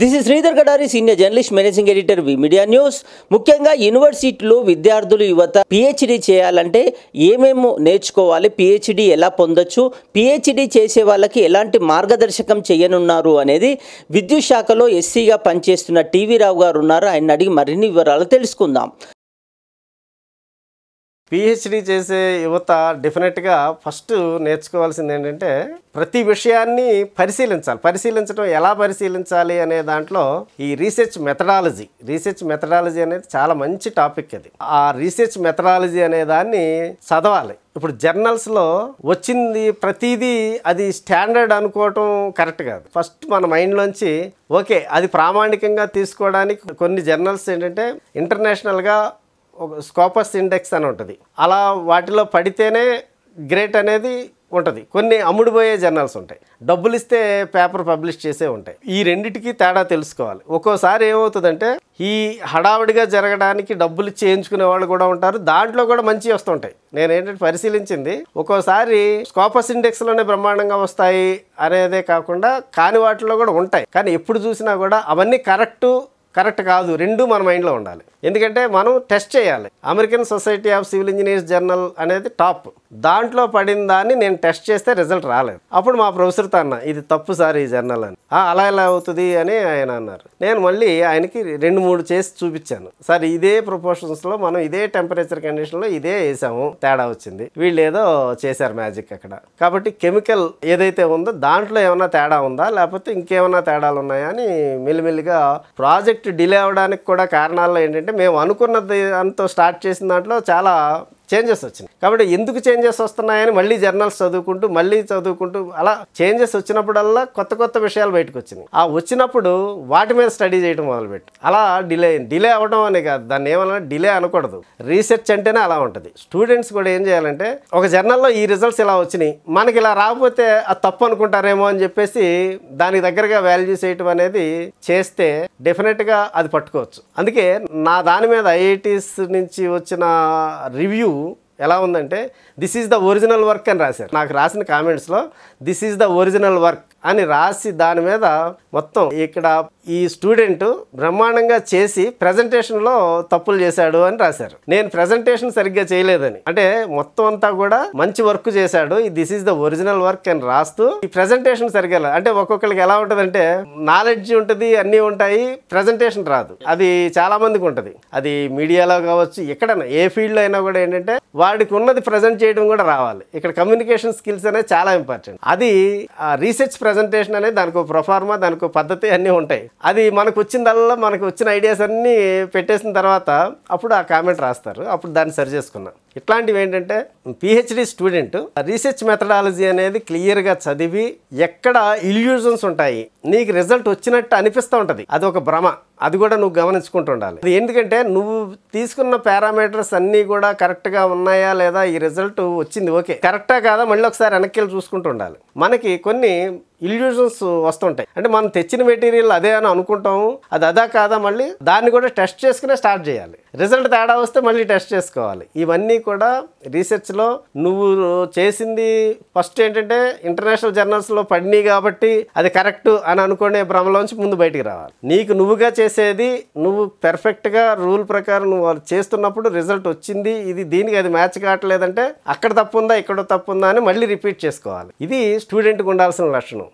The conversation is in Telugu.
This is Sridhar Gadari senior journalist managing editor V media news ముఖ్యంగా యూనివర్సిటీలో విద్యార్థులు యువత పిహెచ్డి చేయాలంటే ఏమేమో నేర్చుకోవాలి పిహెచ్డి ఎలా పొందొచ్చు పిహెచ్డి చేసే వాళ్ళకి ఎలాంటి మార్గదర్శకం చేయనున్నారు అనేది విద్యుత్ శాఖలో ఎస్సీగా పనిచేస్తున్న టీవీ రావు గారు ఉన్నారు. ఆయన అడిగి మరిన్ని వివరాలు తెలుసుకుందాం. పిహెచ్డి చేసే యువత డెఫినెట్గా ఫస్ట్ నేర్చుకోవాల్సింది ఏంటంటే ప్రతి విషయాన్ని పరిశీలించాలి. పరిశీలించడం ఎలా పరిశీలించాలి అనే దాంట్లో ఈ రీసెర్చ్ మెథడాలజీ రీసెర్చ్ మెథడాలజీ అనేది చాలా మంచి టాపిక్ అది. ఆ రీసెర్చ్ మెథడాలజీ అనే దాన్ని చదవాలి. ఇప్పుడు జర్నల్స్లో వచ్చింది ప్రతిదీ అది స్టాండర్డ్ అనుకోవటం కరెక్ట్ కాదు. ఫస్ట్ మన మైండ్లోంచి ఓకే అది ప్రామాణికంగా తీసుకోవడానికి కొన్ని జర్నల్స్ ఏంటంటే ఇంటర్నేషనల్గా స్కోపస్ ఇండెక్స్ అని ఉంటుంది. అలా వాటిలో పడితేనే గ్రేట్ అనేది ఉంటుంది. కొన్ని అమ్ముడుపోయే జర్నల్స్ ఉంటాయి. డబ్బులు ఇస్తే పేపర్ పబ్లిష్ చేసే ఉంటాయి. ఈ రెండిటికి తేడా తెలుసుకోవాలి. ఒక్కోసారి ఏమవుతుందంటే ఈ హడావిడిగా జరగడానికి డబ్బులు చేయించుకునే వాళ్ళు కూడా ఉంటారు. దాంట్లో కూడా మంచి వస్తుంటాయి. నేను ఏంటంటే పరిశీలించింది. ఒక్కోసారి స్కోపస్ ఇండెక్స్లోనే బ్రహ్మాండంగా వస్తాయి అనేదే కాకుండా కాని వాటిలో కూడా ఉంటాయి. కానీ ఎప్పుడు చూసినా కూడా అవన్నీ కరెక్టు కరెక్ట్ కాదు. రెండు మన మైండ్లో ఉండాలి. ఎందుకంటే మనం టెస్ట్ చేయాలి. American society of civil engineers journal అనేది టాప్. దాంట్లో పడిన దాన్ని నేను టెస్ట్ చేస్తే రిజల్ట్ రాలేదు. అప్పుడు మా ప్రొఫెసర్తో అన్న ఇది తప్పు సార్ ఈ జర్నల్ అని. అలా ఎలా అవుతుంది? అని ఆయన అన్నారు. నేను మళ్ళీ ఆయనకి రెండు మూడు చేసి చూపించాను. సార్ ఇదే ప్రొపోర్షన్స్లో మనం ఇదే టెంపరేచర్ కండిషన్లో ఇదే వేసాము. తేడా వచ్చింది. వీళ్ళు ఏదో చేశారు మ్యాజిక్ అక్కడ. కాబట్టి కెమికల్ ఏదైతే ఉందో దాంట్లో ఏమైనా తేడా ఉందా? లేకపోతే ఇంకేమైనా తేడాలు ఉన్నాయా? అని మెల్లిమెల్లిగా ప్రాజెక్ట్ డిలే అవ్వడానికి కూడా కారణాలు ఏంటంటే మేము అనుకున్నది అంత స్టార్ట్ చేసిన దాంట్లో చాలా చేంజెస్ వచ్చినాయి. కాబట్టి ఎందుకు చేంజెస్ వస్తున్నాయని మళ్ళీ జర్నల్స్ చదువుకుంటూ మళ్ళీ చదువుకుంటూ అలా చేంజెస్ వచ్చినప్పుడల్లా కొత్త కొత్త విషయాలు బయటకు వచ్చినాయి. ఆ వచ్చినప్పుడు వాటి మీద స్టడీ చేయడం మొదలుపెట్టి అలా డిలే డిలే అవ్వడం అనే కాదు. దాన్ని ఏమన్నా డిలే అనకూడదు. రీసెర్చ్ అంటేనే అలా ఉంటుంది. స్టూడెంట్స్ కూడా ఏం చేయాలంటే ఒక జర్నల్లో ఈ రిజల్ట్స్ ఇలా వచ్చినాయి. మనకి ఇలా రాకపోతే అది తప్పు అనుకుంటారేమో అని చెప్పేసి దానికి దగ్గరగా వాల్యూ చేయటం అనేది చేస్తే డెఫినెట్గా అది పట్టుకోవచ్చు. అందుకే నా దాని మీద ఐఐటీస్ నుంచి వచ్చిన రివ్యూ ఎలా ఉందంటే this is the original work అని రాశారు. నాకు రాసిన కామెంట్స్లో this is the original work అని రాసి దాని మీద మొత్తం ఇక్కడ ఈ స్టూడెంట్ బ్రహ్మాండంగా చేసి ప్రజెంటేషన్లో తప్పులు చేశాడు అని రాశారు. నేను ప్రజెంటేషన్ సరిగ్గా చేయలేదని. అంటే మొత్తం అంతా కూడా మంచి వర్క్ చేశాడు. This is the original work అని రాస్తూ ఈ ప్రజెంటేషన్ సరిగ్గా అంటే ఒక్కొక్కరికి ఎలా ఉంటుందంటే నాలెడ్జ్ ఉంటుంది అన్నీ ఉంటాయి ప్రజెంటేషన్ రాదు. అది చాలా మందికి ఉంటుంది. అది మీడియాలో కావచ్చు ఎక్కడైనా ఏ ఫీల్డ్లో అయినా కూడా ఏంటంటే వాడికి ఉన్నది ప్రజెంట్ చేయడం కూడా రావాలి. ఇక్కడ కమ్యూనికేషన్ స్కిల్స్ అనేది చాలా ఇంపార్టెంట్ అది రీసెర్చ్ ప్రజెంటేషన్ అనేది దానికి ప్రొఫార్మా దానికి పద్ధతి అన్నీ ఉంటాయి. అది మనకు వచ్చిందల్లా మనకు వచ్చిన ఐడియాస్ అన్నీ పెట్టేసిన తర్వాత అప్పుడు ఆ కామెంట్ రాస్తారు. అప్పుడు దాన్ని సరి చేసుకున్నాం. ఇట్లాంటివి ఏంటంటే పిహెచ్డి స్టూడెంట్ రీసెర్చ్ మెథడాలజీ అనేది క్లియర్గా చదివి ఎక్కడ ఇల్యూజన్స్ ఉంటాయి. నీకు రిజల్ట్ వచ్చినట్టు అనిపిస్తూ ఉంటుంది. అది ఒక భ్రమ. అది కూడా నువ్వు గమనించుకుంటూ ఉండాలి. అది ఎందుకంటే నువ్వు తీసుకున్న పారామీటర్స్ అన్నీ కూడా కరెక్ట్గా ఉన్నాయా లేదా ఈ రిజల్ట్ వచ్చింది ఓకే. కరెక్టా కాదా మళ్ళీ ఒకసారి వెనక్కి వెళ్ళి చూసుకుంటూ ఉండాలి. మనకి కొన్ని ఇల్యూజన్స్ వస్తుంటాయి. అంటే మనం తెచ్చిన మెటీరియల్ అదే అని అనుకుంటాము అది అదా కాదా మళ్ళీ దాన్ని కూడా టెస్ట్ చేసుకునే స్టార్ట్ చేయాలి. రిజల్ట్ తేడా వస్తే మళ్ళీ టెస్ట్ చేసుకోవాలి. ఇవన్నీ కూడా రీసెర్చ్లో నువ్వు చేసింది ఫస్ట్ ఏంటంటే ఇంటర్నేషనల్ జర్నల్స్లో పడినాయి కాబట్టి అది కరెక్ట్ అని అనుకునే భ్రమలోంచి ముందు బయటికి రావాలి. నీకు నువ్వుగా చేసేది నువ్వు పెర్ఫెక్ట్గా రూల్ ప్రకారం నువ్వు చేస్తున్నప్పుడు రిజల్ట్ వచ్చింది ఇది దీనికి అది మ్యాచ్ కావట్లేదంటే అక్కడ తప్పు ఉందా ఇక్కడ తప్పు ఉందా అని మళ్ళీ రిపీట్ చేసుకోవాలి. ఇది స్టూడెంట్కి ఉండాల్సిన లక్షణం.